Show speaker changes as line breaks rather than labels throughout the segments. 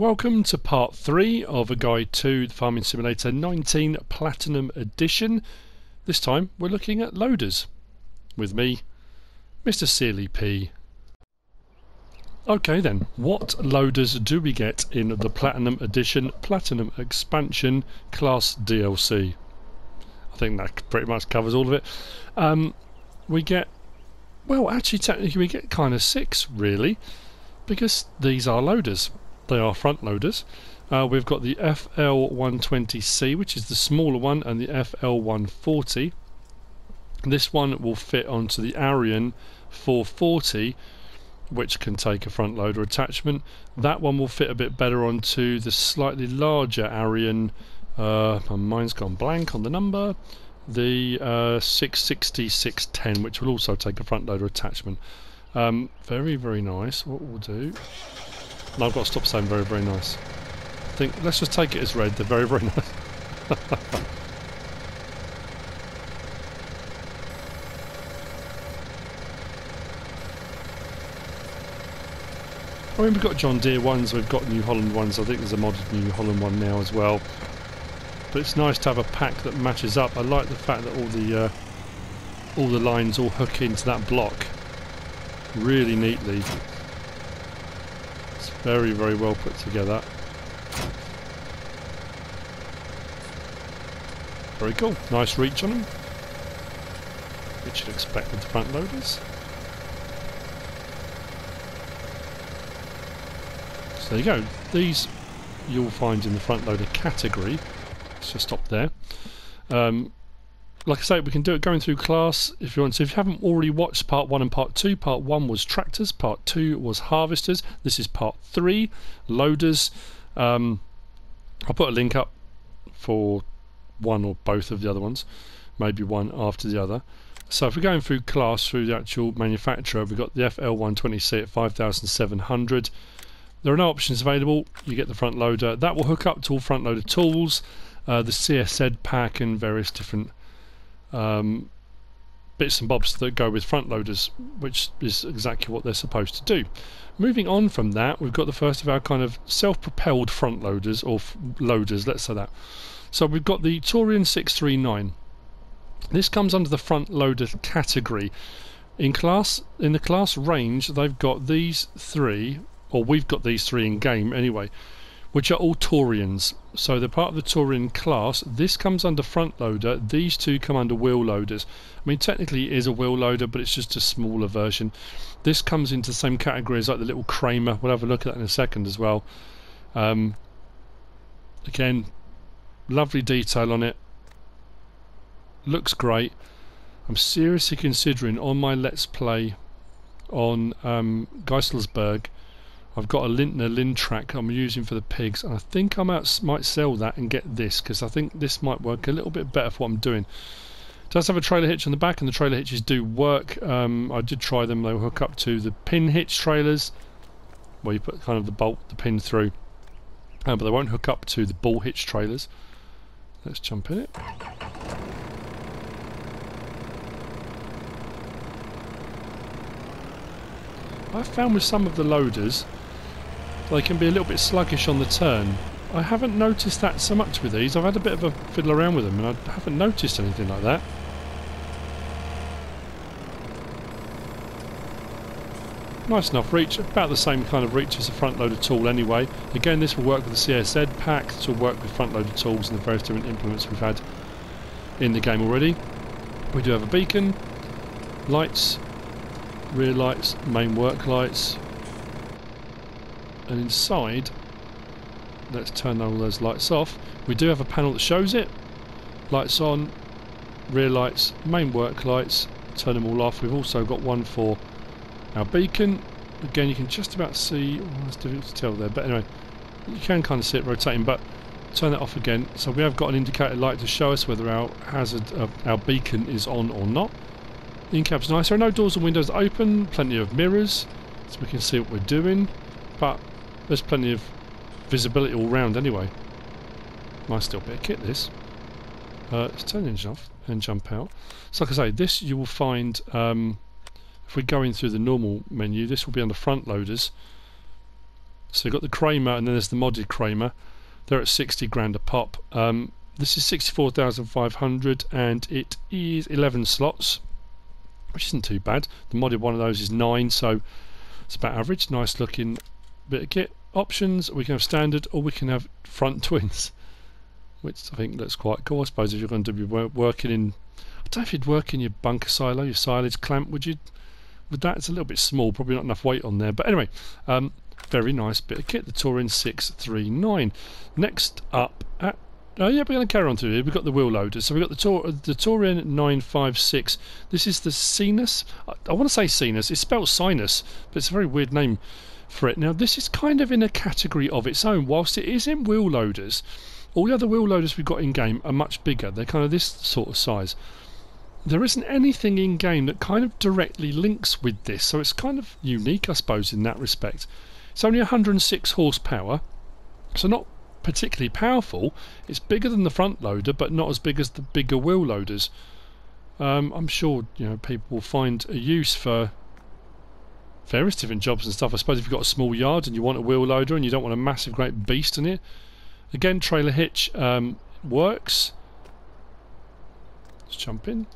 Welcome to part 3 of a guide to the Farming Simulator 19 Platinum Edition. This time we're looking at loaders. With me, Mr. Sealy P. Okay then, what loaders do we get in the Platinum Edition Platinum Expansion CLAAS DLC? I think that pretty much covers all of it. Um, we get, well actually technically we get kind of six really, because these are loaders. They are front loaders. Uh, we've got the FL120C, which is the smaller one, and the FL140. This one will fit onto the Arion 440, which can take a front loader attachment. That one will fit a bit better onto the slightly larger Arion. Uh, my mind's gone blank on the number. The uh, 660 610, which will also take a front loader attachment. Um, very, very nice. What we'll do and I've got to stop saying very, very nice. I think, let's just take it as red. they're very, very nice. I mean, we've got John Deere ones, we've got New Holland ones, I think there's a modded New Holland one now as well. But it's nice to have a pack that matches up. I like the fact that all the uh, all the lines all hook into that block really neatly. Very, very well put together. Very cool. Nice reach on them. Which you'd expect with the front loaders. So there you go. These you'll find in the front loader category. Just stop there. Um, like I say, we can do it going through CLAAS if you want to. If you haven't already watched part one and part two, part one was tractors, part two was harvesters. This is part three, loaders. Um, I'll put a link up for one or both of the other ones, maybe one after the other. So if we're going through CLAAS through the actual manufacturer, we've got the FL120C at 5700. There are no options available. You get the front loader. That will hook up to all front loader tools, uh, the CSZ pack, and various different um, bits and bobs that go with front loaders, which is exactly what they're supposed to do. Moving on from that, we've got the first of our kind of self-propelled front loaders, or loaders, let's say that. So we've got the Torion 639. This comes under the front loader category. In CLAAS, in the CLAAS range, they've got these three, or we've got these three in game anyway which are all Torions. So they're part of the Torion class. This comes under front loader. These two come under wheel loaders. I mean, technically it is a wheel loader, but it's just a smaller version. This comes into the same category as like the little Kramer. We'll have a look at that in a second as well. Um, again, lovely detail on it. Looks great. I'm seriously considering on my Let's Play on um, Geiselsberg I've got a Lindner Lintrac I'm using for the pigs and I think I might, might sell that and get this because I think this might work a little bit better for what I'm doing. It does have a trailer hitch on the back and the trailer hitches do work. Um, I did try them, they will hook up to the pin hitch trailers where you put kind of the bolt, the pin through. Uh, but they won't hook up to the ball hitch trailers. Let's jump in it. I've found with some of the loaders they can be a little bit sluggish on the turn. I haven't noticed that so much with these. I've had a bit of a fiddle around with them and I haven't noticed anything like that. Nice enough reach, about the same kind of reach as a front loader tool anyway. Again this will work with the CSZ pack, this will work with front loader tools and the various different implements we've had in the game already. We do have a beacon, lights, rear lights, main work lights, and inside let's turn all those lights off. We do have a panel that shows it. Lights on rear lights main work lights turn them all off. We've also got one for our beacon. Again you can just about see oh, it's difficult to tell there but anyway you can kind of see it rotating but turn that off again. So we have got an indicator light to show us whether our hazard uh, our beacon is on or not. The in-cab's nice. There are no doors and windows open plenty of mirrors so we can see what we're doing but there's plenty of visibility all round anyway. Nice little bit of kit this. Uh, let's turn the engine off and jump out. So like I say, this you will find, um, if we're going through the normal menu, this will be under front loaders. So you've got the Kramer and then there's the modded Kramer. They're at 60 grand a pop. Um, this is 64,500 and it is 11 slots, which isn't too bad. The modded one of those is 9, so it's about average. Nice looking bit of kit. Options, we can have standard or we can have front twins, which I think looks quite cool. I suppose if you're going to be working in, I don't know if you'd work in your bunker silo, your silage clamp, would you? With that, it's a little bit small, probably not enough weight on there. But anyway, um, very nice bit of kit, the Torion 639. Next up at Oh yeah, we're going to carry on through here. We've got the wheel loaders. So we've got the, Tor- the Torion 956. This is the Sinus. I, I want to say Sinus. It's spelled Sinus, but it's a very weird name for it. Now, this is kind of in a category of its own. Whilst it is in wheel loaders, all the other wheel loaders we've got in game are much bigger. They're kind of this sort of size. There isn't anything in game that kind of directly links with this, so it's kind of unique, I suppose, in that respect. It's only 106 horsepower, so not particularly powerful. It's bigger than the front loader, but not as big as the bigger wheel loaders. Um, I'm sure you know people will find a use for various different jobs and stuff. I suppose if you've got a small yard and you want a wheel loader and you don't want a massive great beast in it, again trailer hitch um, works. Let's jump in.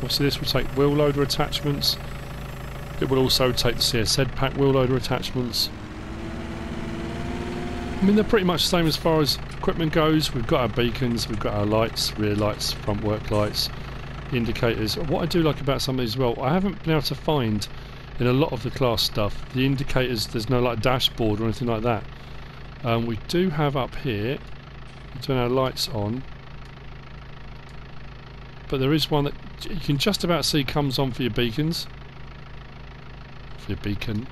What's this? We'll take wheel loader attachments. It will also take the CSZ pack wheel loader attachments. I mean they're pretty much the same as far as equipment goes. We've got our beacons, we've got our lights, rear lights, front work lights, indicators. What I do like about some of these as well, I haven't been able to find in a lot of the CLAAS stuff the indicators, there's no like dashboard or anything like that. Um, we do have up here, turn our lights on, but there is one that you can just about see comes on for your beacons For your beacon.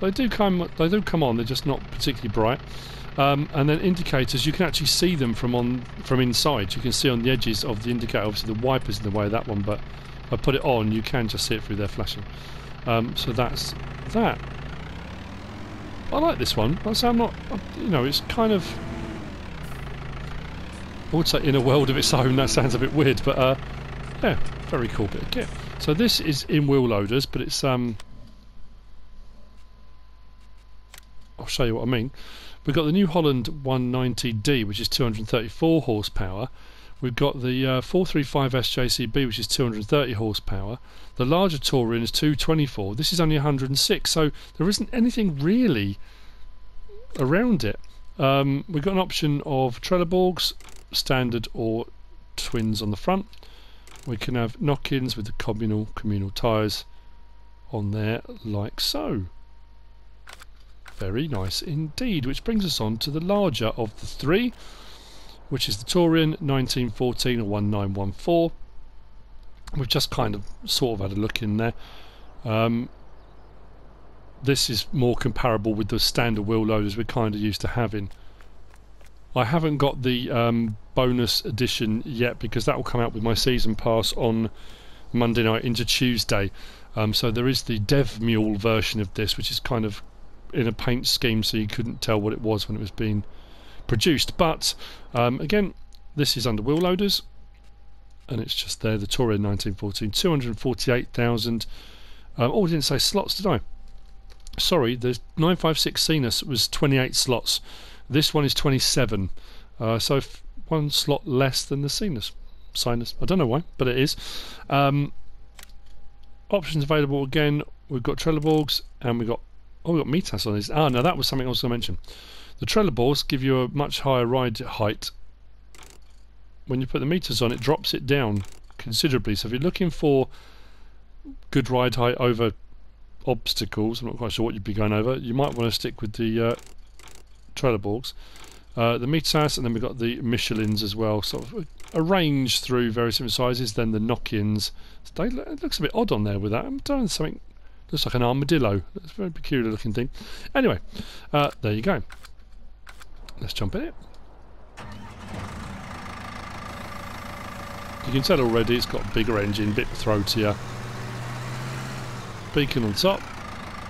They do come. They do come on. They're just not particularly bright. Um, and then indicators, you can actually see them from on from inside. You can see on the edges of the indicator. Obviously, the wiper's in the way of that one, but I put it on, you can just see it through their flashing. Um, so that's that. I like this one. Say I'm not. You know, it's kind of. I would say in a world of its own. That sounds a bit weird, but uh, yeah, very cool bit of kit. So this is in wheel loaders, but it's um. Show you what I mean. We've got the New Holland 190D, which is 234 horsepower. We've got the uh, 435 SJCB, which is 230 horsepower. The larger Torion is 224. This is only 106, so there isn't anything really around it. Um, we've got an option of Trelleborgs, standard or twins on the front we can have Nokians with the communal communal tyres on there like so. Very nice indeed, which brings us on to the larger of the three, which is the Torion 1914 or 1914. We've just kind of sort of had a look in there. Um, this is more comparable with the standard wheel loaders we're kind of used to having. I haven't got the um, bonus edition yet because that will come out with my season pass on Monday night into Tuesday. Um, so there is the Dev Mule version of this, which is kind of in a paint scheme, so you couldn't tell what it was when it was being produced. But um, again, this is under wheel loaders, and it's just there. The Torion 1914, 248,000. Um, oh, I didn't say slots, did I? Sorry, the 956 Sinus was 28 slots. This one is 27. Uh, so one slot less than the sinus. Sinus. I don't know why, but it is. Um, options available again. We've got Trelleborgs and we've got oh we've got Mitas on this. Ah, no, that was something I was going to mention. The give you a much higher ride height. When you put the Mitas on, it drops it down considerably. So if you're looking for good ride height over obstacles, I'm not quite sure what you'd be going over. You might want to stick with the uh, Trelleborgs. Uh, the Mitas, and then we've got the Michelins as well, sort of arranged through various different sizes. Then the Nokians. It looks a bit odd on there with that. I'm doing something. Looks like an armadillo. It's a very peculiar looking thing. Anyway, uh, there you go. Let's jump in it. You can tell already it's got a bigger engine, bit throatier. Beacon on top,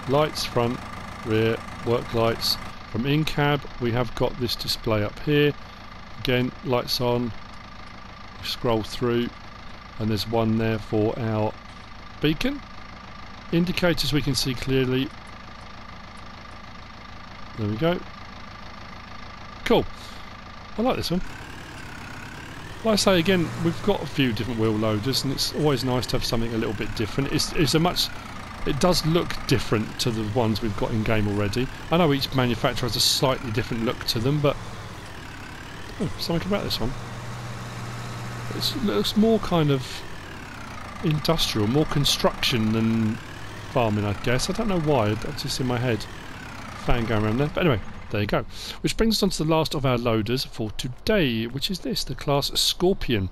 lights front, rear, work lights, from in-cab we have got this display up here. Again, lights on. Scroll through. and there's one there for our beacon. Indicators we can see clearly. There we go. Cool. I like this one. Like I say again, we've got a few different wheel loaders, and it's always nice to have something a little bit different. It's, it's a much, it does look different to the ones we've got in game already. I know each manufacturer has a slightly different look to them, but oh, something about this one. It's, it looks more kind of industrial, more construction than farming, I guess. I don't know why. That's just in my head. Fan going around there, but anyway. There you go. Which brings us on to the last of our loaders for today, which is this, the CLAAS Scorpion.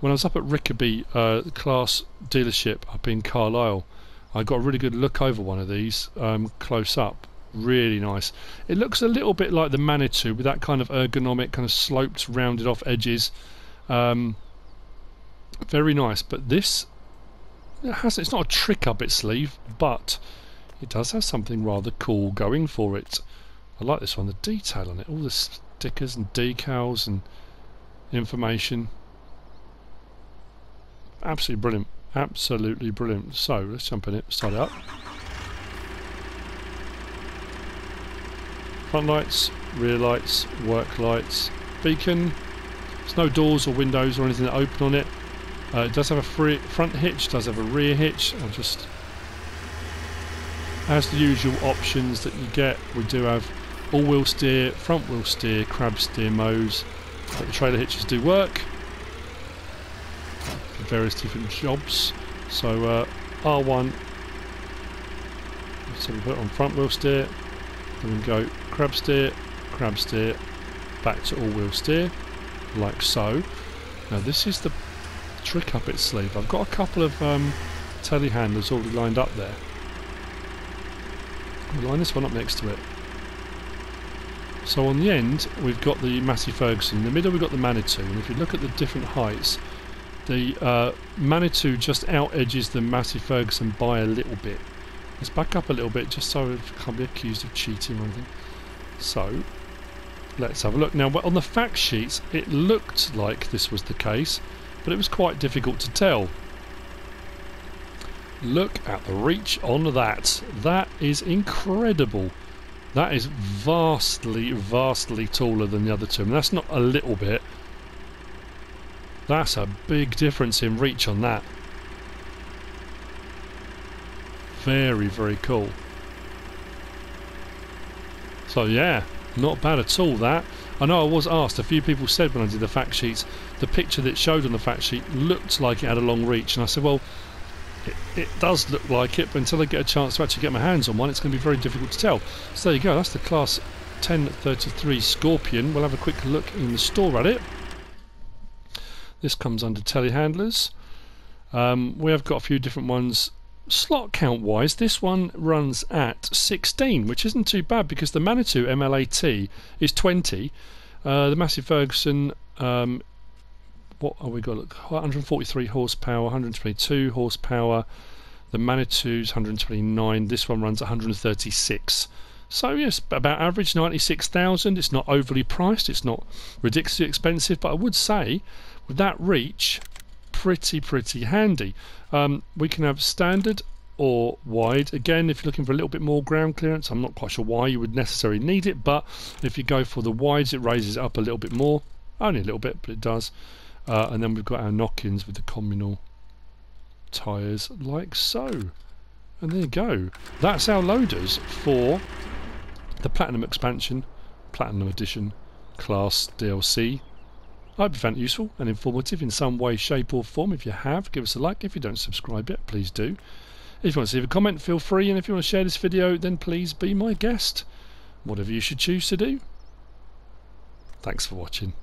When I was up at Rickerby uh, CLAAS dealership up in Carlisle, I got a really good look over one of these um, close up. Really nice. It looks a little bit like the Manitou with that kind of ergonomic, kind of sloped, rounded off edges. Um, very nice. But this it has it's not a trick up its sleeve, but it does have something rather cool going for it. I like this one, the detail on it, all the stickers and decals and information. Absolutely brilliant, absolutely brilliant. So let's jump in it, start it up. Front lights, rear lights, work lights, beacon. There's no doors or windows or anything that open on it. Uh, it does have a free front hitch, does have a rear hitch. I'll just as the usual options that you get, we do have all-wheel steer, front-wheel steer, crab steer modes. But the trailer hitches do work for various different jobs. So uh, R1, so we put on front-wheel steer, then we go crab steer, crab steer, back to all-wheel steer, like so. Now this is the trick up its sleeve. I've got a couple of um, telehandlers already lined up there. I'll line this one up next to it. So on the end we've got the Massey Ferguson, in the middle we've got the Manitou and if you look at the different heights the uh, Manitou just out edges the Massey Ferguson by a little bit. Let's back up a little bit just so we can't be accused of cheating or anything. So let's have a look. Now on the fact sheets it looked like this was the case but it was quite difficult to tell. Look at the reach on that. That is incredible. That is vastly, vastly taller than the other two. I mean, that's not a little bit. That's a big difference in reach on that. Very, very cool. So yeah, not bad at all that. I know I was asked, a few people said when I did the fact sheets, the picture that showed on the fact sheet looked like it had a long reach and I said, well, it, it, does look like it, but until I get a chance to actually get my hands on one, it's going to be very difficult to tell. So there you go, that's the CLAAS 1033 Scorpion. We'll have a quick look in the store at it. This comes under telehandlers. Um, we have got a few different ones. Slot count wise, this one runs at 16, which isn't too bad because the Manitou MLAT is 20. Uh, the Massey Ferguson um, what are we got? Look, 143 horsepower, 122 horsepower. The Manitou's 129. This one runs 136. So yes, about average 96,000. It's not overly priced. It's not ridiculously expensive, but I would say with that reach, pretty pretty handy. Um, we can have standard or wide. Again, if you're looking for a little bit more ground clearance, I'm not quite sure why you would necessarily need it, but if you go for the wides, it raises it up a little bit more. Only a little bit, but it does. Uh, and then we've got our Nokians with the communal tyres like so. And there you go. That's our loaders for the Platinum Expansion, Platinum Edition CLAAS DLC. I hope you found it useful and informative in some way, shape or form. If you have, give us a like. If you don't subscribe yet, please do. If you want to leave a comment, feel free. And if you want to share this video, then please be my guest. Whatever you should choose to do. Thanks for watching.